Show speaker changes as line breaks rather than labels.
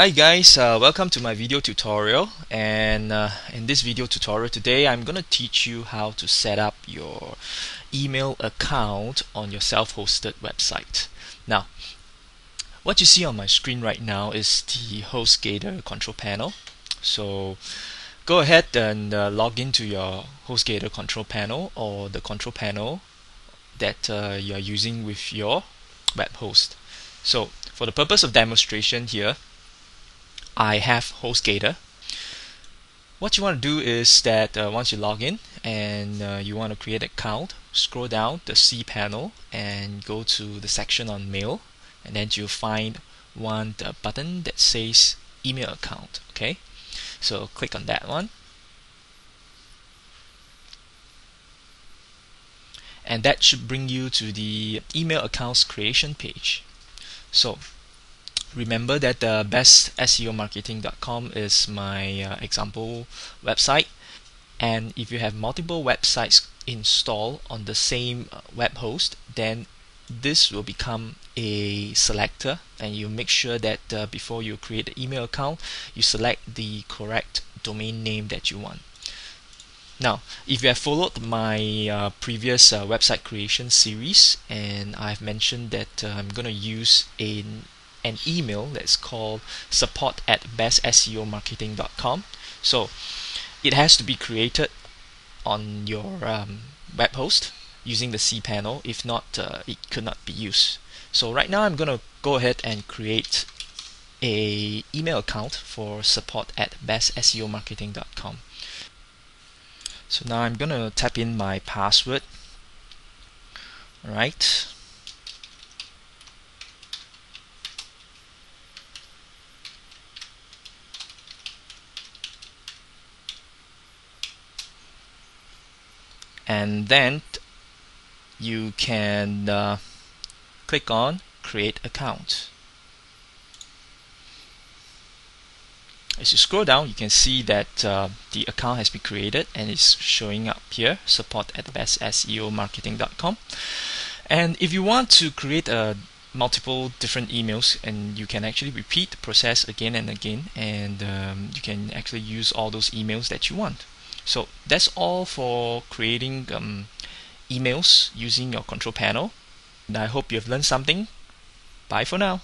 Hi guys, uh, welcome to my video tutorial and uh, in this video tutorial today I'm going to teach you how to set up your email account on your self-hosted website. Now, what you see on my screen right now is the HostGator control panel. So go ahead and uh, log into your HostGator control panel or the control panel that uh, you're using with your web host. So for the purpose of demonstration here, I have HostGator. What you want to do is that uh, once you log in and uh, you want to create an account, scroll down the cPanel and go to the section on mail and then you'll find one button that says email account okay? So click on that one. And that should bring you to the email accounts creation page. So remember that the bestseomarketing.com is my uh, example website. And if you have multiple websites installed on the same uh, web host then this will become a selector and you make sure that uh, before you create the email account you select the correct domain name that you want. Now if you have followed my uh, previous uh, website creation series and I've mentioned that uh, I'm gonna use a an email that's called support at bestseomarketing.com. So it has to be created on your um, web host using the cPanel. If not, uh, it could not be used. So right now I'm going to go ahead and create a email account for support at bestseomarketing.com. So now I'm going to type in my password. All right. And then you can uh, click on create account. As you scroll down you can see that uh, the account has been created and it's showing up here support at bestseomarketing.com and if you want to create a uh, multiple different emails and you can actually repeat the process again and again and um, you can actually use all those emails that you want so that's all for creating um, emails using your control panel. And I hope you have learned something. Bye for now.